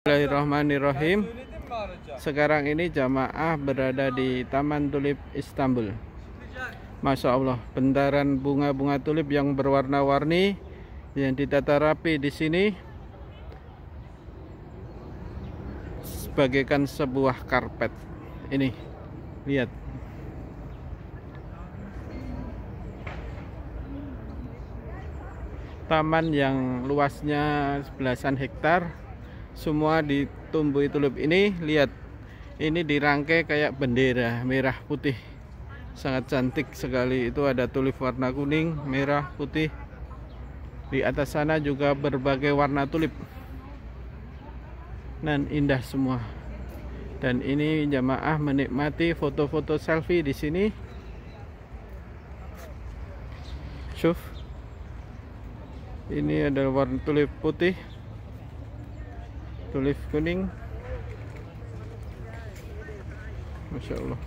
Bismillahirrahmanirrahim. Sekarang ini jamaah berada di Taman Tulip Istanbul. Masya Allah, bentaran bunga-bunga tulip yang berwarna-warni yang ditata rapi di sini sebagaikan sebuah karpet. Ini, lihat. Taman yang luasnya belasan hektar semua ditumbuhi tulip ini lihat ini dirangkai kayak bendera merah putih. Sangat cantik sekali. Itu ada tulip warna kuning merah putih. Di atas sana juga berbagai warna tulip. Dan indah semua. Dan ini jamaah menikmati foto-foto selfie di sini. Ini adalah warna tulip putih tulip kuning. Masya Allah